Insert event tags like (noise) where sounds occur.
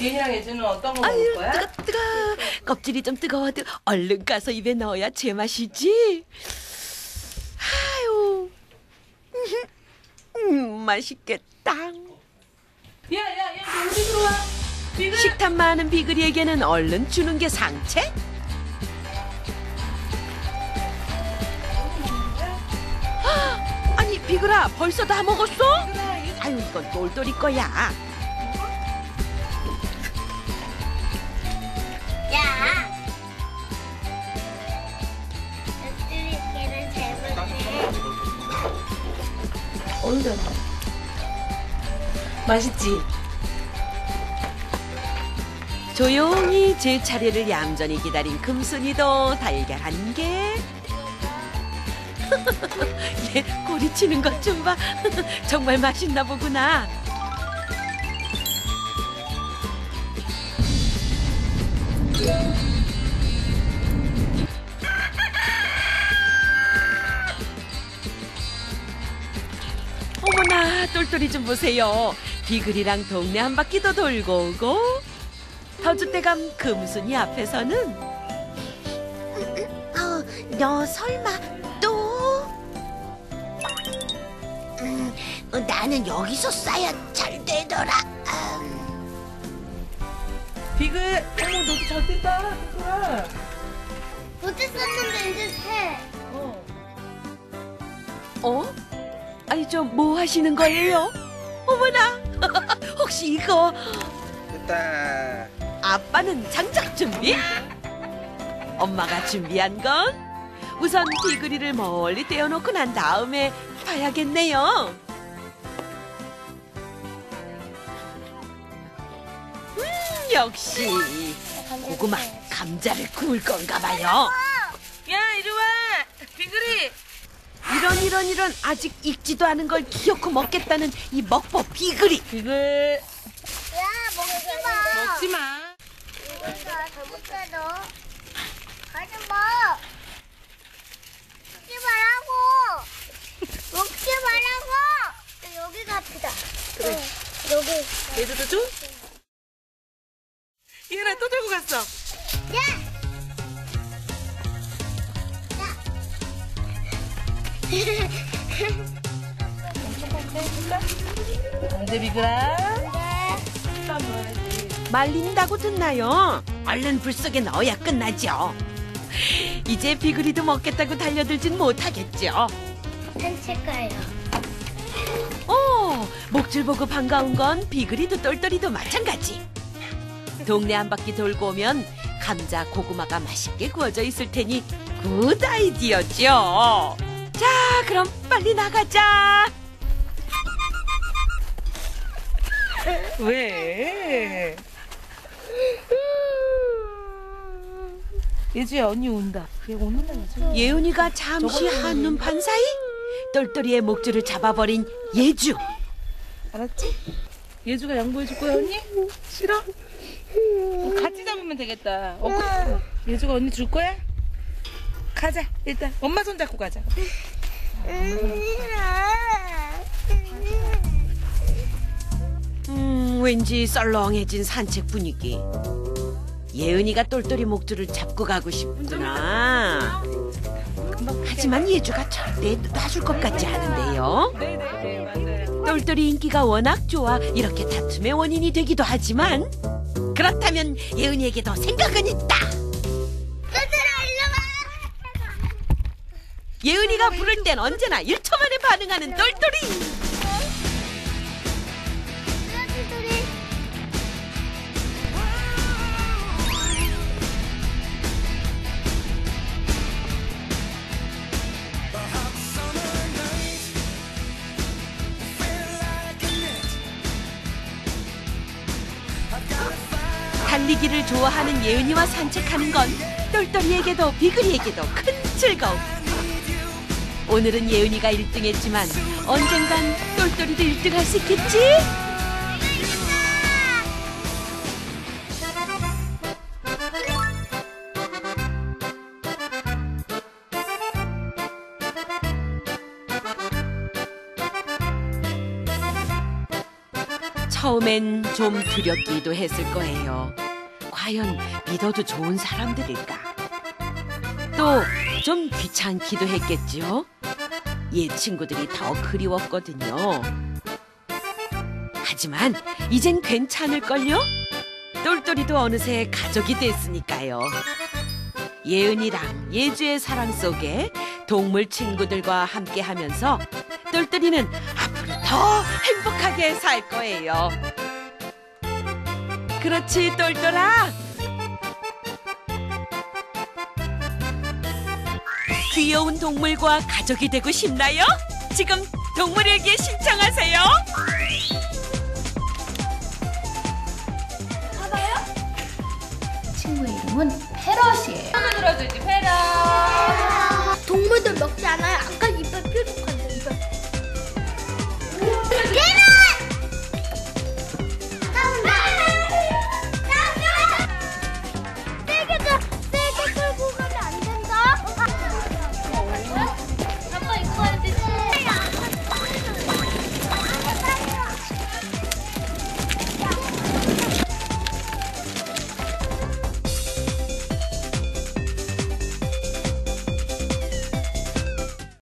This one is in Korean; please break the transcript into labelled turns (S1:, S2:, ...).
S1: 얘랑 예주는 어떤 거 먹을
S2: 아유
S1: 거야?
S2: 뜨거 뜨거 껍질이 좀 뜨거워도 얼른 가서 입에 넣어야 제맛이지 아유 음, 맛있겠다
S1: 야야야 너 어디 들어와? 비글.
S2: 식탐 많은 비글이에게는 얼른 주는 게 상책 아, 아니 비글아 벌써 다 먹었어? 아유 이건 똘똘이 거야
S3: 야.
S1: 어디다? 맛있지?
S2: 조용히 제 차례를 얌전히 기다린 금순이도 달걀 한 개. 얘 (laughs) 꼬리치는 것 좀 봐. (laughs) 정말 맛있나 보구나. 똘똘이 좀 보세요. 비글이랑 동네 한 바퀴도 돌고 오고 터줏대감 금순이 앞에서는
S3: 어, 너 설마 또? 음, 어, 나는 여기서 싸야 잘 되더라. 음,
S1: 비글. 어머 너도 잘 뛴다. 비글아.
S3: 못했었는데 이제 해.
S1: 어.
S2: 어? 아니 저 뭐 하시는 거예요? 어머나 (laughs) 혹시 이거
S4: 됐다.
S2: 아빠는 장작 준비? 엄마가 준비한 건 우선 비그리를 멀리 떼어놓고 난 다음에 봐야겠네요. 음, 역시 고구마 감자를 구울 건가 봐요.
S1: 야 이리 와. 비글이.
S2: 이런 이런 이런 아직 익지도 않은 걸 기어코 먹겠다는 이 먹보 비그리.
S1: 비글.
S3: 야, 먹지 마.
S1: 먹지 마.
S3: 이거가 잘못해도 가지 마. 먹지 말라고. 먹지 말라고. 여기가 아프다. 그래. 여기.
S1: 얘들도 줘? 얘나 또 들고 갔어.
S3: 야.
S1: 안돼 비글아.
S2: 말린다고 듣나요? 얼른 불 속에 넣어야 끝나죠. 이제 비글이도 먹겠다고 달려들진 못하겠죠.
S3: 산책 가요.
S2: 오, 목줄 보고 반가운 건 비글이도 똘똘이도 마찬가지. 동네 한 바퀴 돌고 오면 감자, 고구마가 맛있게 구워져 있을 테니 good idea죠. 자, 그럼 빨리 나가자.
S1: 왜? 예주야 언니 온다. 얘 오는 날 예주.
S2: 예은이가 잠시 한눈 판 사이 똘똘이의 목줄을 잡아버린 예주.
S1: 알았지? 예주가 양보해 줄 거야 언니? 싫어? 어, 같이 잡으면 되겠다. 어, 예주가 언니 줄 거야? 가자 일단 엄마 손 잡고 가자.
S2: 음, 왠지 썰렁해진 산책 분위기. 예은이가 똘똘이 목줄을 잡고 가고 싶구나. 하지만 예주가 절대 놔줄 것 같지 않은데요. 똘똘이 인기가 워낙 좋아 이렇게 다툼의 원인이 되기도 하지만 그렇다면 예은이에게도 생각은 있다. 예은이가 부를 땐 언제나 1초 만에 반응하는
S3: 똘똘이.
S2: 달리기를 좋아하는 예은이와 산책하는 건 똘똘이에게도 비글이에게도 큰 즐거움. 오늘은 예은이가 1등 했지만 언젠간 똘똘이도 1등 할 수 있겠지? 처음엔 좀 두렵기도 했을 거예요. 과연 믿어도 좋은 사람들일까? 또 좀 귀찮기도 했겠죠? 옛 친구들이 더 그리웠거든요. 하지만 이젠 괜찮을걸요? 똘똘이도 어느새 가족이 됐으니까요. 예은이랑 예주의 사랑 속에 동물 친구들과 함께 하면서 똘똘이는 앞으로 더 행복하게 살 거예요. 그렇지, 똘똘아? 귀여운 동물과 가족이 되고 싶나요? 지금 동물일기 신청하세요.
S5: 친구의 이름은 페럿이에요.
S1: 손을 들어주지, 페라.
S3: 동물들 먹지 않아요?